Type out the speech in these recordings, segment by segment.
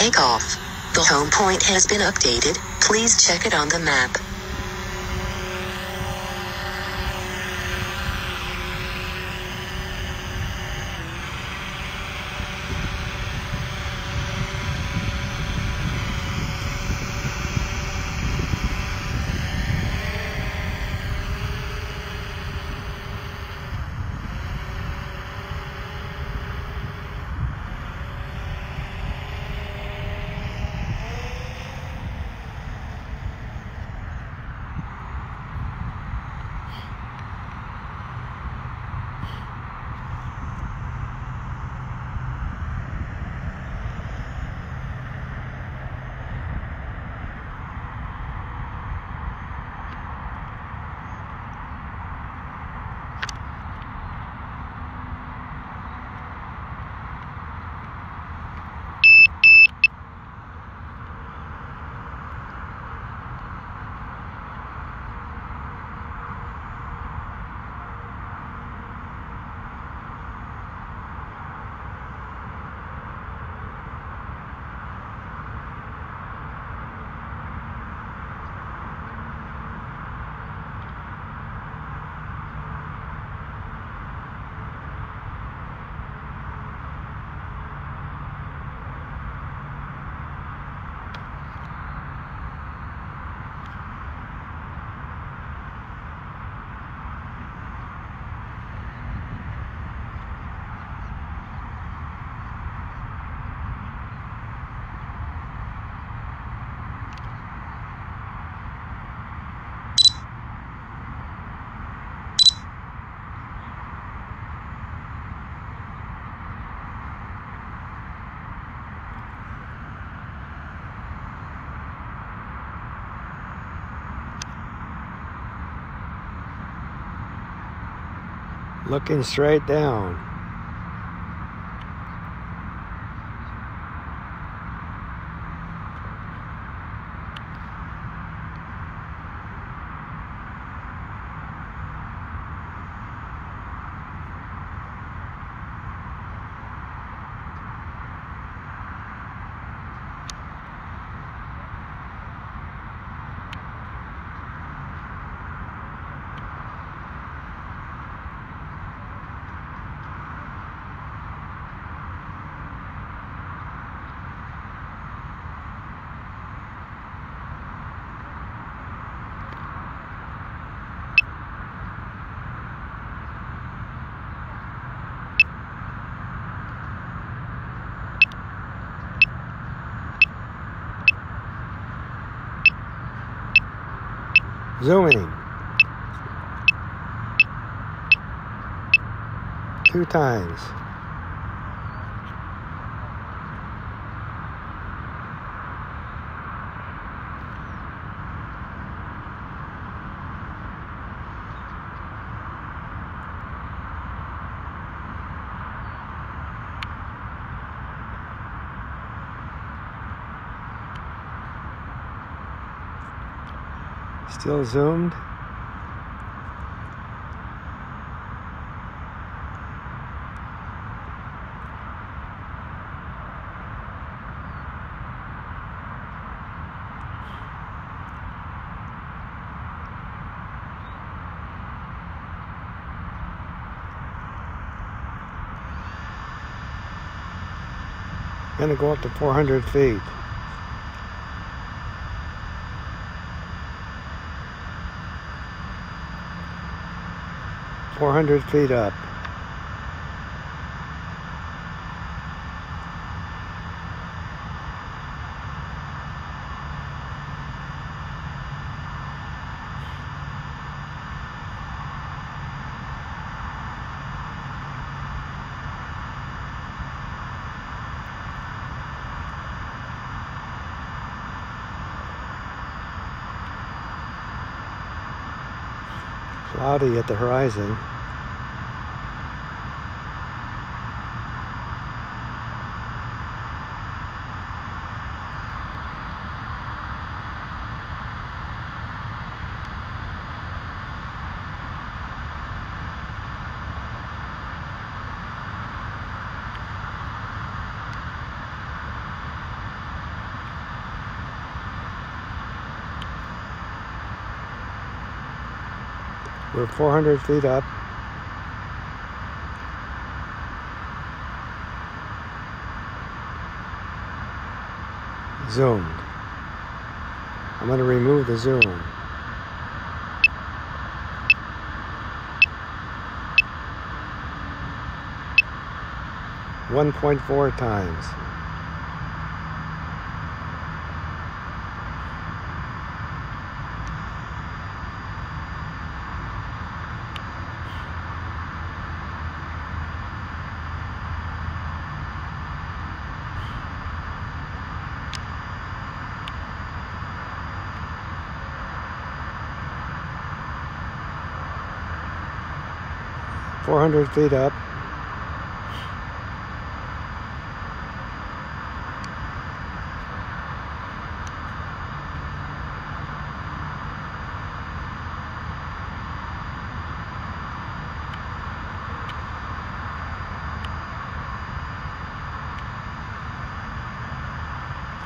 take off. The home point has been updated. Please check it on the map. Looking straight down. Zooming. Two times. Still zoomed. Gonna go up to 400 feet. Four hundred feet up. Cloudy at the horizon. We're 400 feet up. Zoomed. I'm going to remove the zoom. One point four times. Four hundred feet up.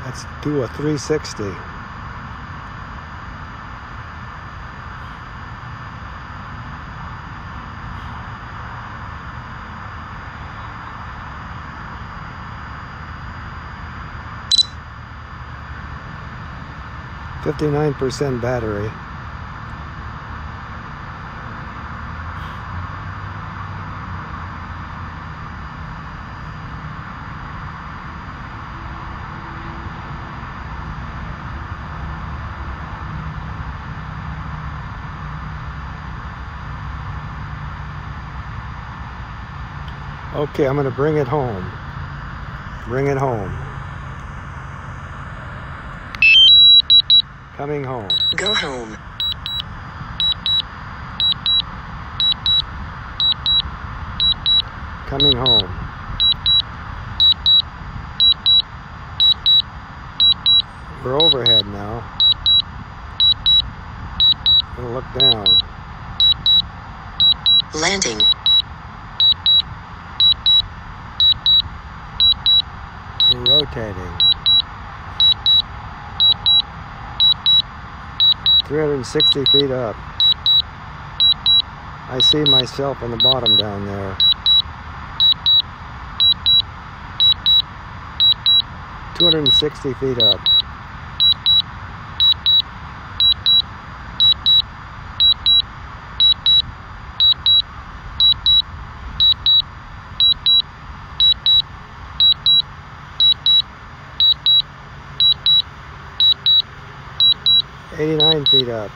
Let's do a 360. Fifty-nine percent battery. Okay, I'm going to bring it home. Bring it home. Coming home. Go home. Coming home. We're overhead now. Gonna look down. Landing. We're rotating. 360 feet up. I see myself on the bottom down there. 260 feet up. Eighty-nine feet up.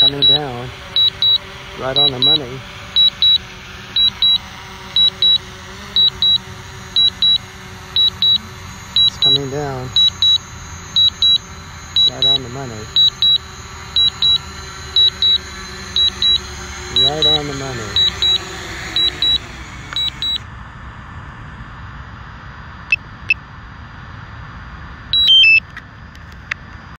Coming down. Right on the money. It's coming down.